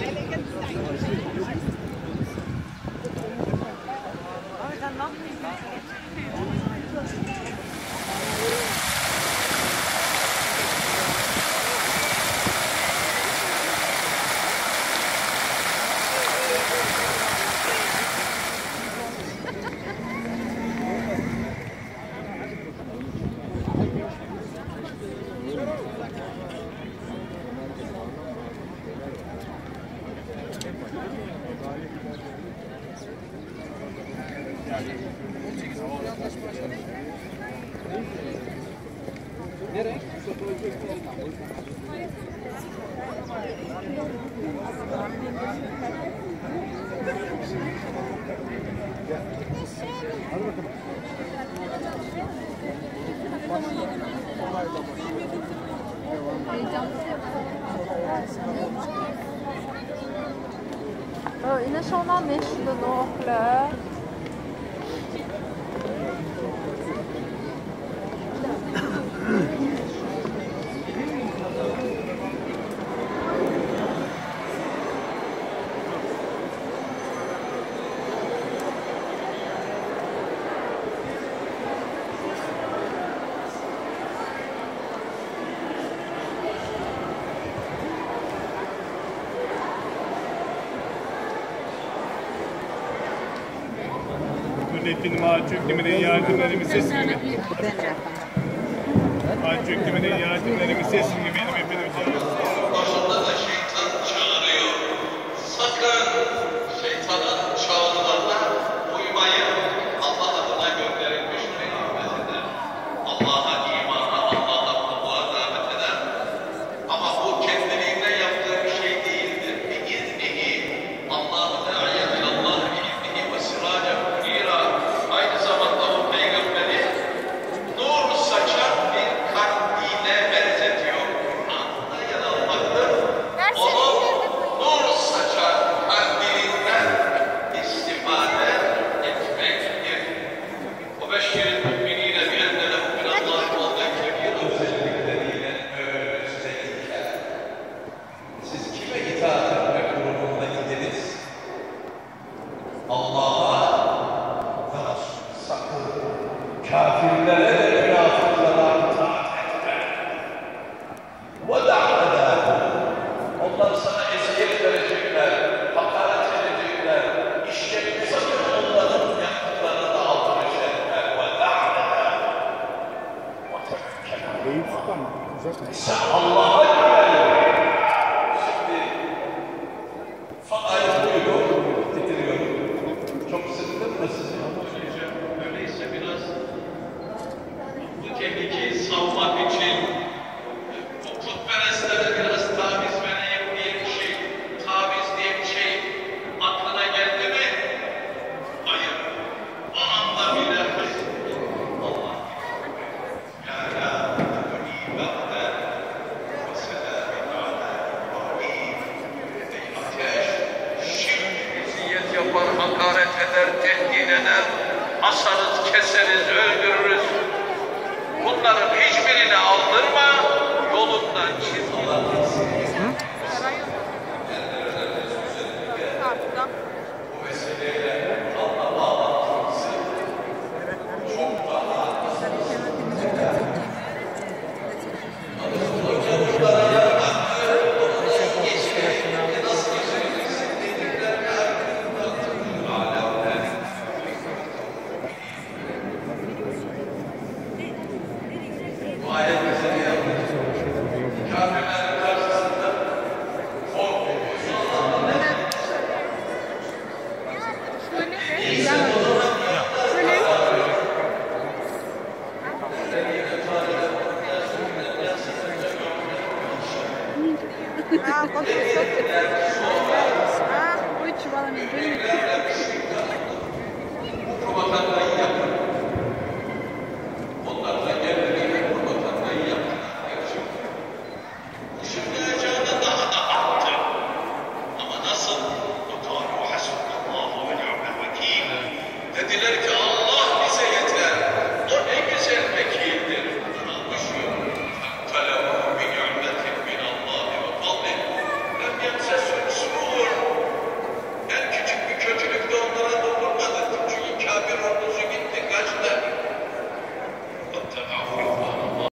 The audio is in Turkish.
Elegant style. Nereye? Hadi bakalım. Oh, une chambre, mais je. Şiddetin mahcubiminin yardımlarımı sesin gibi. Mahcubiminin yardımlarımı sesin gibi benim efendim. Christmas. hakaret eder, tehdit eder, asarız, keseriz, öldürürüz. Bunların hiç Why? dediler ki